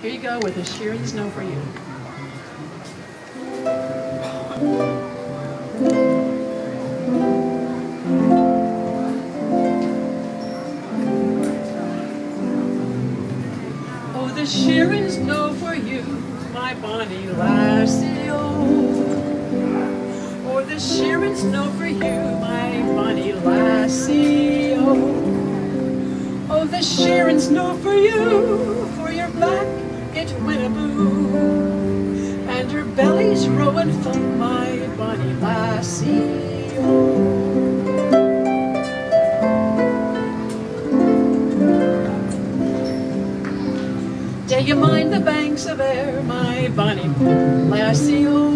Here you go with a sheer snow for you. Oh, the sheer snow for you, my bonny lassie, oh. Oh, the sheer snow for you, my bonny lassie, oh. Oh, the sheer snow for you, for your back it winnaboo, and your belly's rowing full, my bonny lassie. Do you mind the banks of Ayr, my bonny lassie, oh?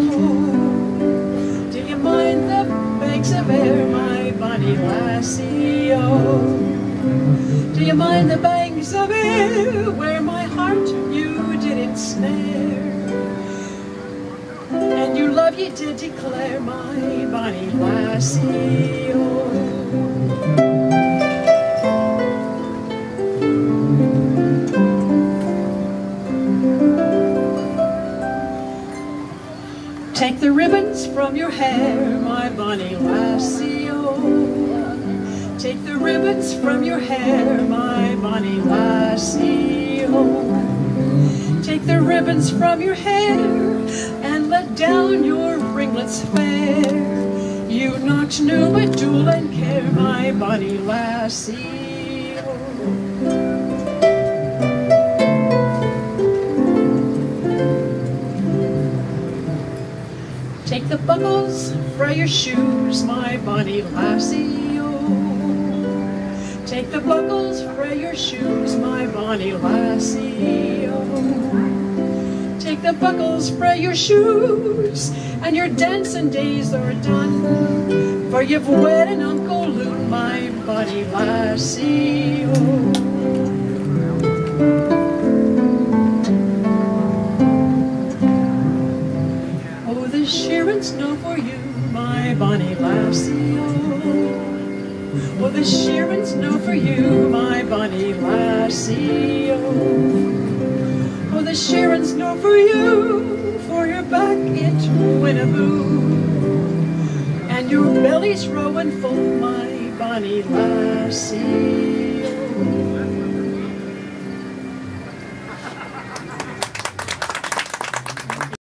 Do you mind the banks of Ayr, my bonny lassie, oh? Do you mind the banks Ayr where my heart you did ensnare? And you love you did declare, my bonny lassie? Take the ribbons from your hair, my bonny lassie, oh. Take the ribbons from your hair, my bonny lassie. Take the ribbons from your hair and let down your ringlets fair. You not knew but jewel and care, my bonny lassie. Take the buckles frae your shoes, my bonny lassie. Take the buckles frae your shoes, my bonny lassie, oh. Take the buckles frae your shoes, and your dancing days are done. For you've wed an Uncle Luke, my bonny lassie, oh. Oh, the shearing snow for you, my bonny lassie, Oh, the shearing snow for you, my bonny lassie, oh. The shearing snow for you, for your back it winnaboo. And your belly's rowing full, my bonny lassie.